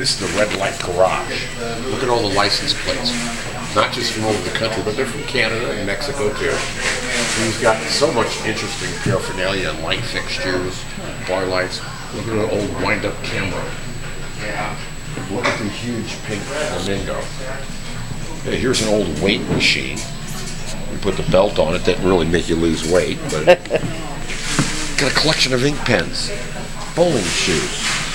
This is the Red Light Garage. Look at all the license plates. Not just from over the country, but they're from Canada and Mexico too. He's got so much interesting paraphernalia, and light fixtures, bar lights. Look at an old wind-up camera. Yeah. Look at the huge pink flamingo. Hey, here's an old weight machine. You put the belt on it, doesn't really make you lose weight, but got a collection of ink pens, bowling shoes,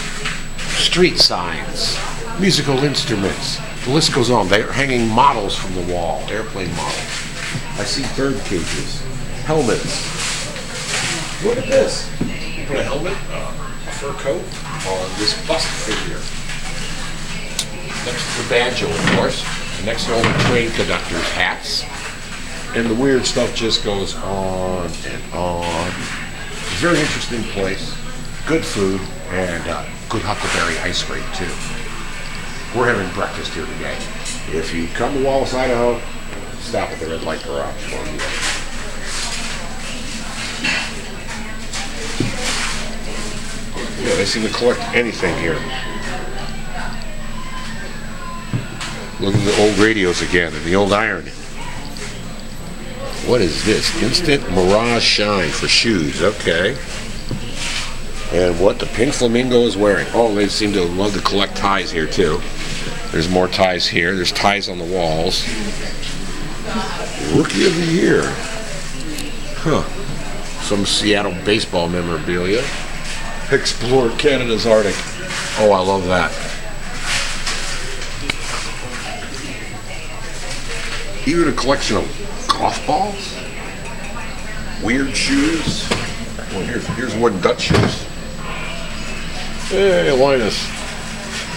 street signs, musical instruments. The list goes on. They're hanging models from the wall, airplane models. I see bird cages, helmets. Look at this. You put a helmet, uh, a fur coat on this bust figure. Next to the banjo, of course. Next to all the train conductors' hats. And the weird stuff just goes on and on. Very interesting place. Good food and uh, good huckleberry ice cream too. We're having breakfast here today. If you come to Wallace, Idaho, stop at the Red Light Garage for meal. Yeah, they seem to collect anything here. Look at the old radios again and the old iron. What is this? Instant Mirage Shine for shoes. Okay. And what the pink flamingo is wearing. Oh, they seem to love to collect ties here too. There's more ties here. There's ties on the walls. Rookie of the year. Huh. Some Seattle baseball memorabilia. Explore Canada's Arctic. Oh, I love that. Even a collection of golf balls. Weird shoes. Well, here's here's wooden Dutch shoes. Hey, Linus.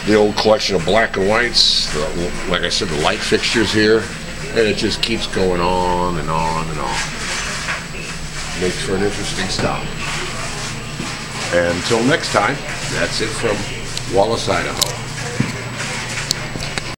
The old collection of black and whites. The, like I said, the light fixtures here. And it just keeps going on and on and on. Makes for an interesting stop. Until next time, that's it from Wallace, Idaho.